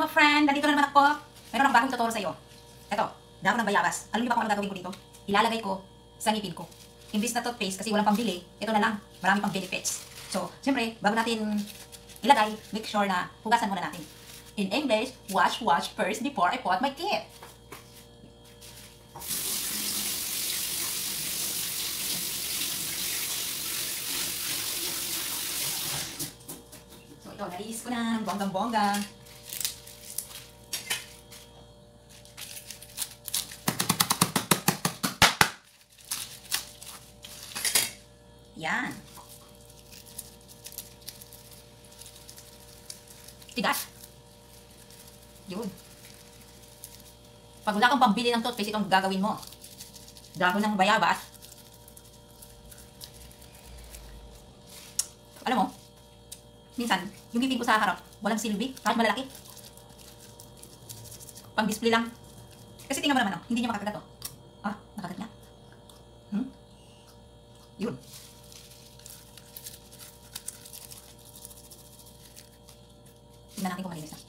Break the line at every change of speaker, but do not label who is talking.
mga friend! Nandito na naman ako. Meron akong bagong tuturo sa iyo. Ito, dako ng bayabas. Alam niyo ba kung ano gagawin ko dito? Ilalagay ko sa ngipin ko. Imbis na toothpaste kasi walang pambili, ito na lang. Marami pang benefits. So, siyempre, bago natin ilagay, make sure na hugasan muna natin. In English, wash, wash first before I put my teeth. So, ito, naliis ko na. Bonggang-bongga. Yan. Tigas. Yun. Pag wala kang pambili ng toothpaste, itong gagawin mo. Dahon ng bayabas. Alam mo, minsan, yung ngipin ko sa harap, walang silbi, kahit malalaki. Pang display lang. Kasi tingnan mo naman, oh, hindi niya makakagat, oh. Ah, nakagat niya. Hmm? Yun. Tignan natin kung malinis na.